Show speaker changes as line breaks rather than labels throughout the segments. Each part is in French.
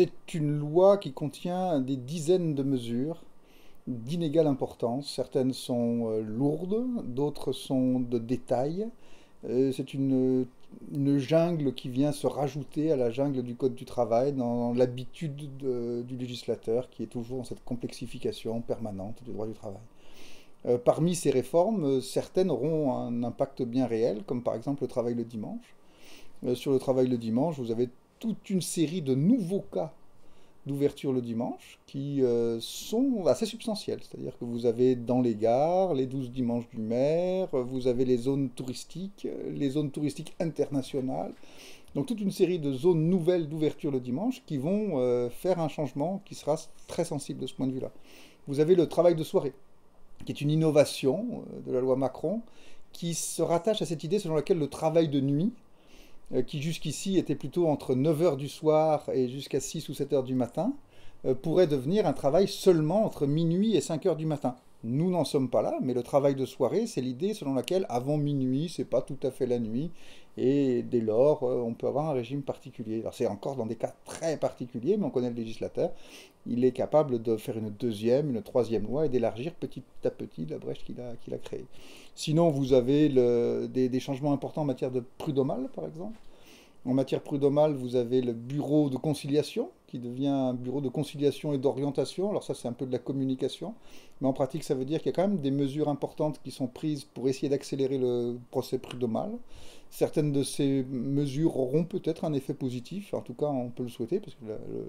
c'est une loi qui contient des dizaines de mesures d'inégale importance. Certaines sont euh, lourdes, d'autres sont de détail. Euh, c'est une, jungle qui vient se rajouter à la jungle du Code du travail dans l'habitude du législateur qui est toujours dans cette complexification permanente du droit du travail. Euh, parmi ces réformes, certaines auront un impact bien réel, comme par exemple le travail le dimanche. sur le travail le dimanche, vous avez toute une série de nouveaux cas d'ouverture le dimanche qui euh, sont assez substantiels. C'est-à-dire que vous avez dans les gares les 12 dimanches du maire, vous avez les zones touristiques, les zones touristiques internationales. Donc toute une série de zones nouvelles d'ouverture le dimanche qui vont euh, faire un changement qui sera très sensible de ce point de vue-là. Vous avez le travail de soirée, qui est une innovation euh, de la loi Macron, qui se rattache à cette idée selon laquelle le travail de nuit qui jusqu'ici était plutôt entre 9h du soir et jusqu'à 6 ou 7h du matin, euh, pourrait devenir un travail seulement entre minuit et 5h du matin. Nous n'en sommes pas là, mais le travail de soirée, c'est l'idée selon laquelle avant minuit, c'est pas tout à fait la nuit, et dès lors, euh, on peut avoir un régime particulier. Alors c'est encore dans des cas très particuliers, mais on connaît le législateur. Il est capable de faire une deuxième, une troisième loi et d'élargir petit à petit la brèche qu'il a, a créée. Sinon, vous avez des, des changements importants en matière de prud'homal, par exemple. En matière prud'homale, vous avez le bureau de conciliation, qui devient un bureau de conciliation et d'orientation. Alors ça, c'est un peu de la communication. Mais en pratique, ça veut dire qu'il y a quand même des mesures importantes qui sont prises pour essayer d'accélérer le procès prud'homal. Certaines de ces mesures auront peut-être un effet positif. En tout cas, on peut le souhaiter, parce que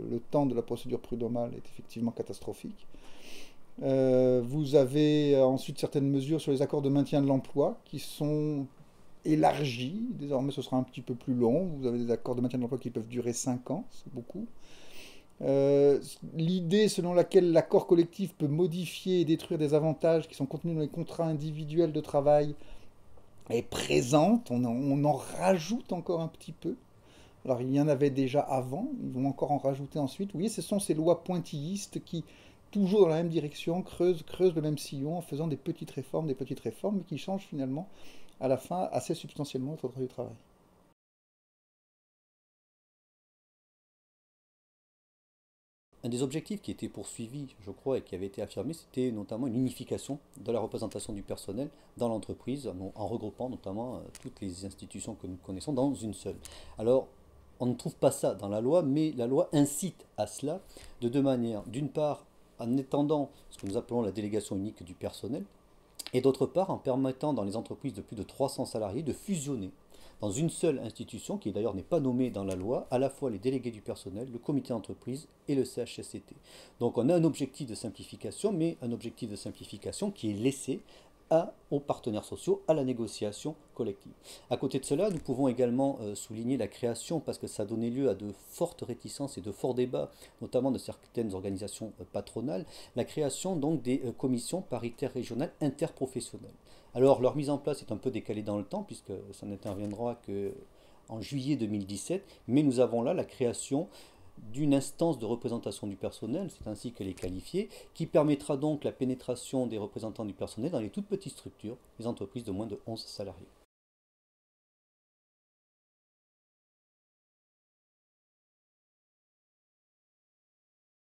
le, temps de la procédure prud'homale est effectivement catastrophique. Euh, vous avez ensuite certaines mesures sur les accords de maintien de l'emploi qui sont Désormais, ce sera un petit peu plus long. Vous avez des accords de maintien de l'emploi qui peuvent durer 5 ans, c'est beaucoup. Euh, l'idée selon laquelle l'accord collectif peut modifier et détruire des avantages qui sont contenus dans les contrats individuels de travail est présente. On en, on en rajoute encore un petit peu. Alors il y en avait déjà avant, ils vont encore en rajouter ensuite. Vous voyez, ce sont ces lois pointillistes qui, toujours dans la même direction, creusent, creusent le même sillon en faisant des petites réformes, des petites réformes, mais qui changent finalement à la fin assez substantiellement notre droit du travail.
Un des objectifs qui était poursuivi, je crois, et qui avait été affirmé, c'était notamment une unification de la représentation du personnel dans l'entreprise, en regroupant notamment euh, toutes les institutions que nous connaissons dans une seule. Alors, on ne trouve pas ça dans la loi, mais la loi incite à cela de deux manières. D'une part, en étendant ce que nous appelons la délégation unique du personnel, et d'autre part en permettant dans les entreprises de plus de 300 salariés de fusionner dans une seule institution, qui d'ailleurs n'est pas nommée dans la loi, à la fois les délégués du personnel, le comité d'entreprise et le CHSCT. Donc on a un objectif de simplification, mais un objectif de simplification qui est laissé aux partenaires sociaux, à la négociation collective. À côté de cela, nous pouvons également euh, souligner la création, parce que ça a donné lieu à de fortes réticences et de forts débats, notamment de certaines organisations euh, patronales, la création donc des euh, commissions paritaires régionales interprofessionnelles. Alors leur mise en place est un peu décalée dans le temps, puisque ça n'interviendra que en juillet 2017, mais nous avons là la création d'une instance de représentation du personnel, c'est ainsi qu'elle est qualifiée, qui permettra donc la pénétration des représentants du personnel dans les toutes petites structures, les entreprises de moins de 11 salariés.